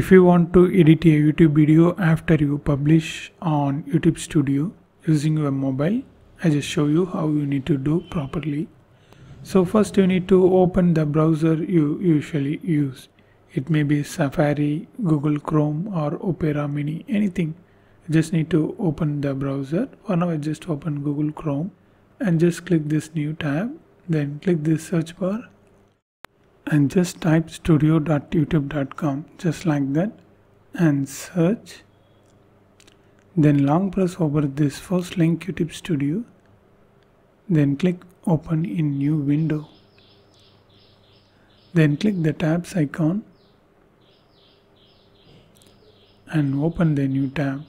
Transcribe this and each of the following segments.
If you want to edit a YouTube video after you publish on YouTube Studio using your mobile, I just show you how you need to do properly. So first you need to open the browser you usually use. It may be Safari, Google Chrome or Opera Mini, anything. You just need to open the browser. For now I just open Google Chrome and just click this new tab. Then click this search bar and just type studio.youtube.com just like that and search. Then long press over this first link youtube studio. Then click open in new window. Then click the tabs icon and open the new tab.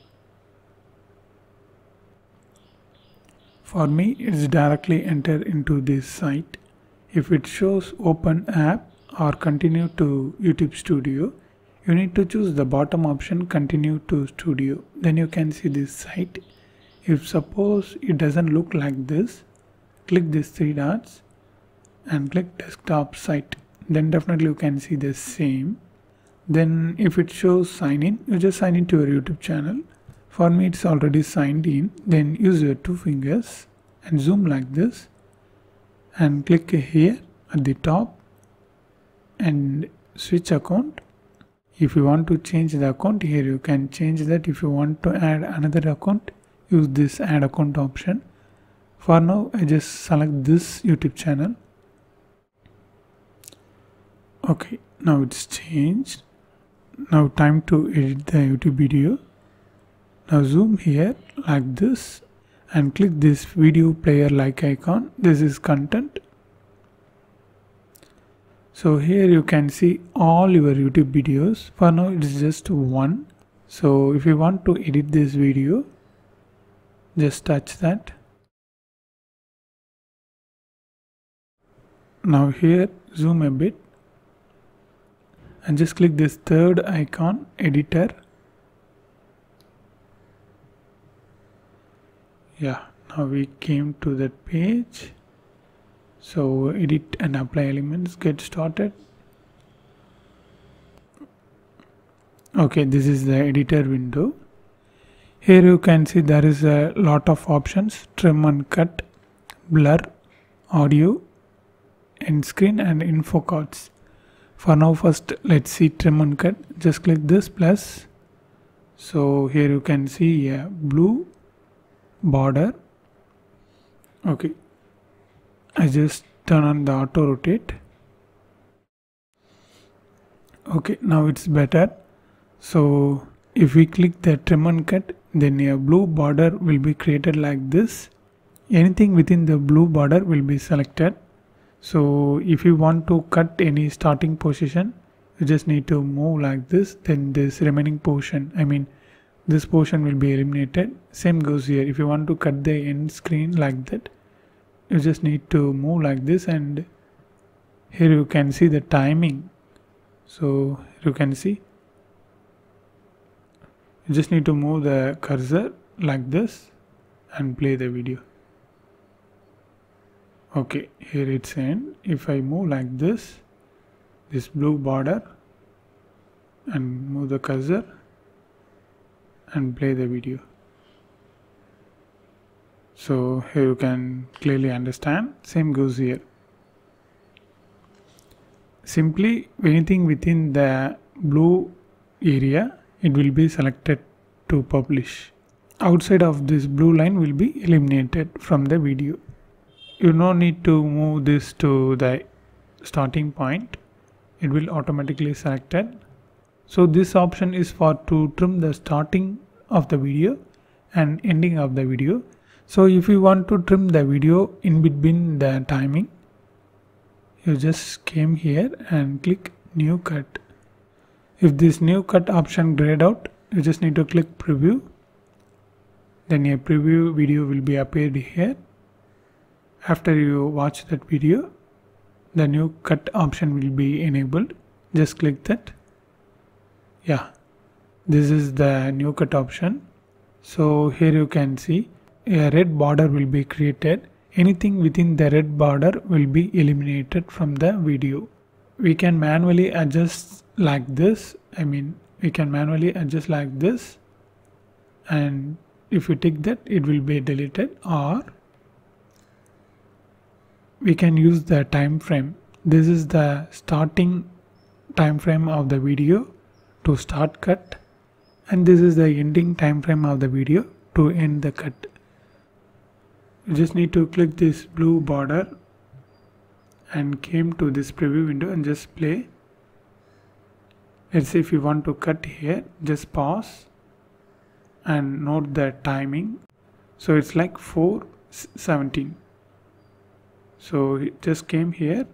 For me it's directly enter into this site if it shows open app or continue to YouTube Studio, you need to choose the bottom option continue to studio. Then you can see this site. If suppose it doesn't look like this, click these three dots and click desktop site. Then definitely you can see the same. Then if it shows sign in, you just sign into your YouTube channel. For me it's already signed in. Then use your two fingers and zoom like this and click here at the top and switch account. If you want to change the account here you can change that. If you want to add another account use this add account option. For now I just select this YouTube channel. Okay now it's changed. Now time to edit the YouTube video. Now zoom here like this and click this video player like icon. This is content. So here you can see all your youtube videos. For now it's just one. So if you want to edit this video just touch that. Now here zoom a bit. And just click this third icon editor yeah now we came to that page. So edit and apply elements get started. Okay this is the editor window. Here you can see there is a lot of options trim and cut blur audio end screen and info cards. For now first let's see trim and cut. Just click this plus. So here you can see a blue border. Okay. I just turn on the auto rotate. Okay now it's better. So if we click the trim and cut then a blue border will be created like this. Anything within the blue border will be selected. So if you want to cut any starting position you just need to move like this then this remaining portion I mean this portion will be eliminated. Same goes here. If you want to cut the end screen like that you just need to move like this and here you can see the timing. So you can see. You just need to move the cursor like this and play the video. Okay here it's end. If I move like this this blue border and move the cursor and play the video. So here you can clearly understand. Same goes here. Simply anything within the blue area it will be selected to publish. Outside of this blue line will be eliminated from the video. You no need to move this to the starting point. It will automatically selected so this option is for to trim the starting of the video and ending of the video. So if you want to trim the video in between the timing, you just came here and click new cut. If this new cut option grayed out, you just need to click preview. Then a preview video will be appeared here. After you watch that video, the new cut option will be enabled. Just click that yeah. This is the new cut option. So here you can see a red border will be created. Anything within the red border will be eliminated from the video. We can manually adjust like this. I mean we can manually adjust like this. And if we tick that it will be deleted or we can use the time frame. This is the starting time frame of the video to start cut. And this is the ending time frame of the video to end the cut. You just need to click this blue border and came to this preview window and just play. Let's say if you want to cut here just pause and note the timing. So it's like 417 so it just came here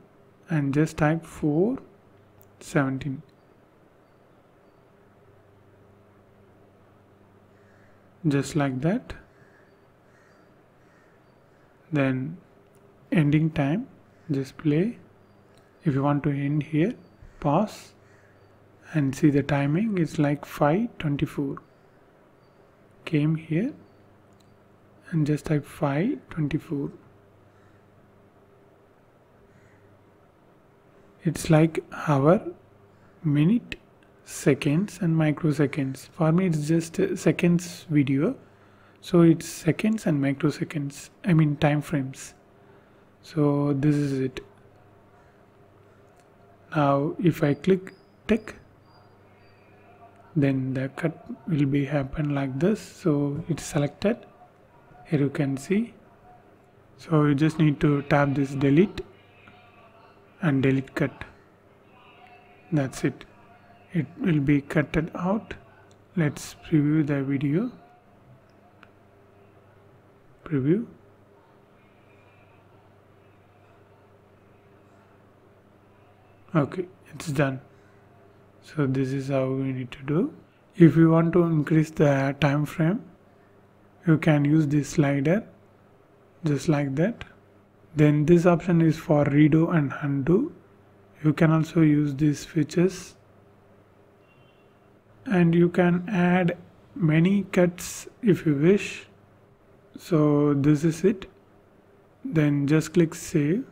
and just type 417 just like that. Then ending time just play. If you want to end here pause and see the timing. It's like 524 came here and just type 524 it's like hour minute seconds and microseconds. For me it's just seconds video. So it's seconds and microseconds i mean time frames. So this is it. Now if i click tick then the cut will be happen like this. So it's selected. Here you can see. So you just need to tap this delete and delete cut. That's it it will be cutted out. Let's preview the video. Preview. Okay it's done. So this is how we need to do. If you want to increase the time frame you can use this slider just like that. Then this option is for redo and undo. You can also use these features and you can add many cuts if you wish. So this is it. Then just click save.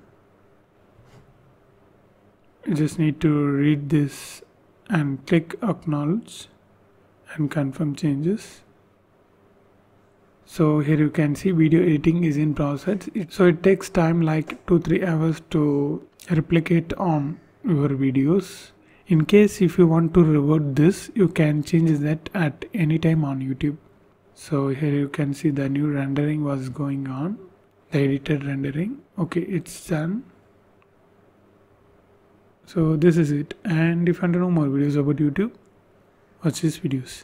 You just need to read this and click acknowledge and confirm changes. So here you can see video editing is in process. So it takes time like 2-3 hours to replicate on your videos in case if you want to revert this you can change that at any time on youtube. So here you can see the new rendering was going on. The edited rendering. Okay it's done. So this is it. And if you want to know more videos about youtube watch these videos